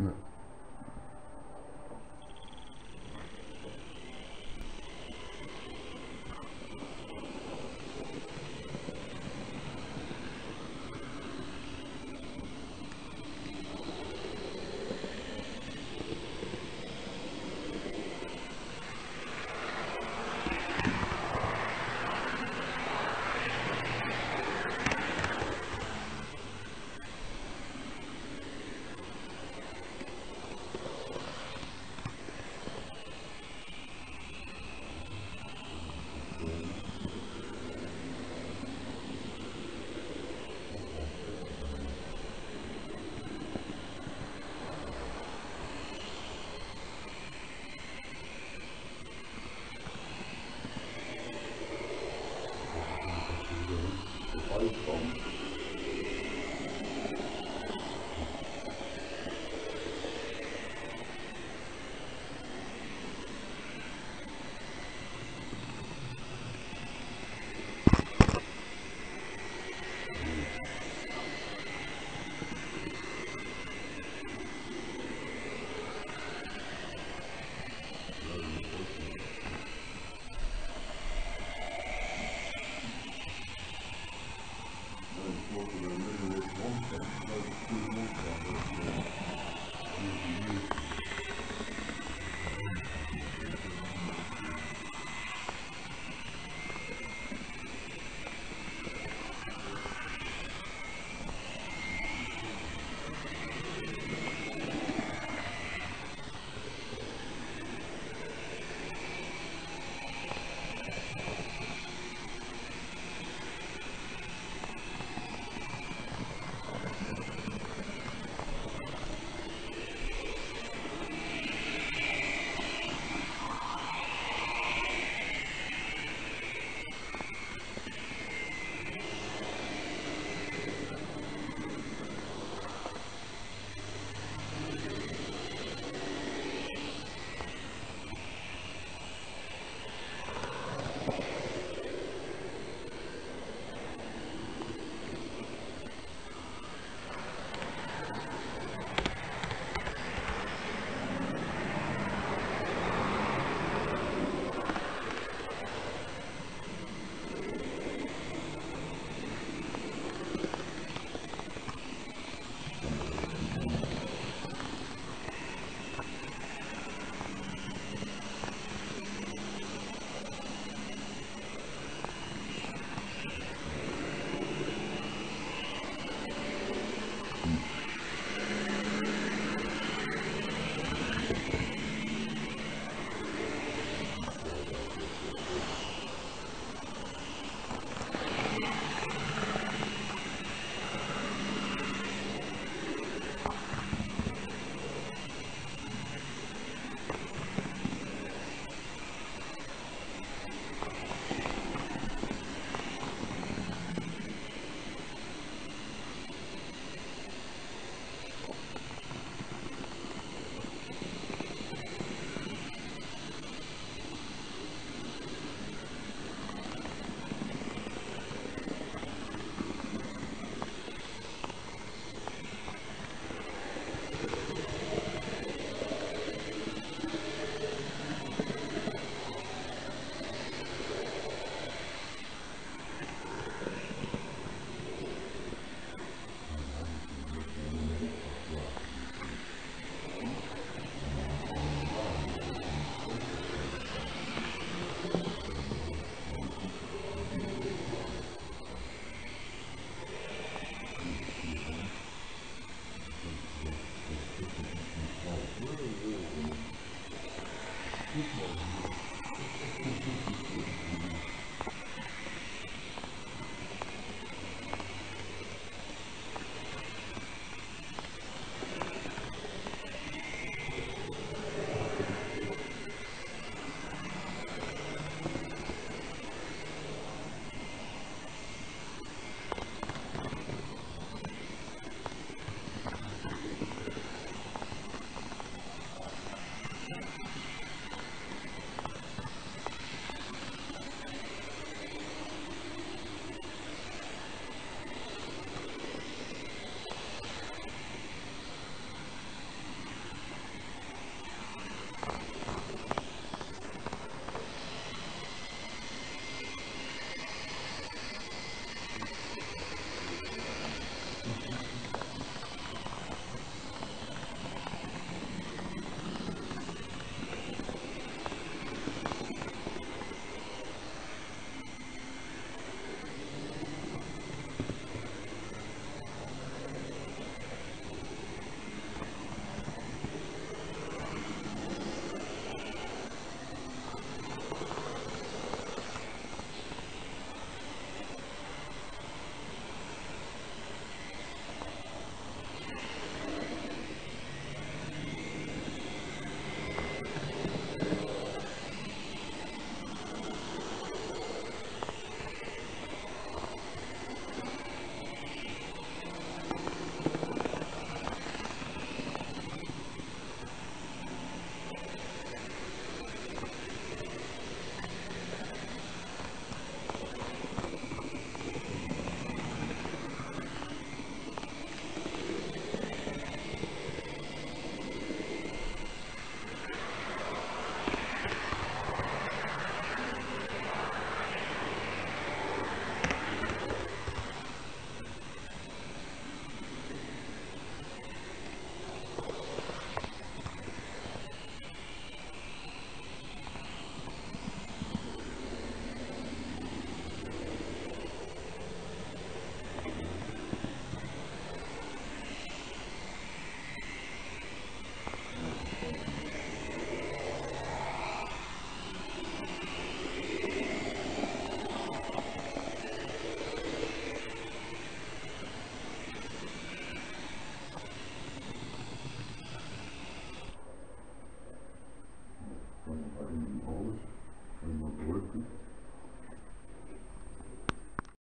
Non. to fight from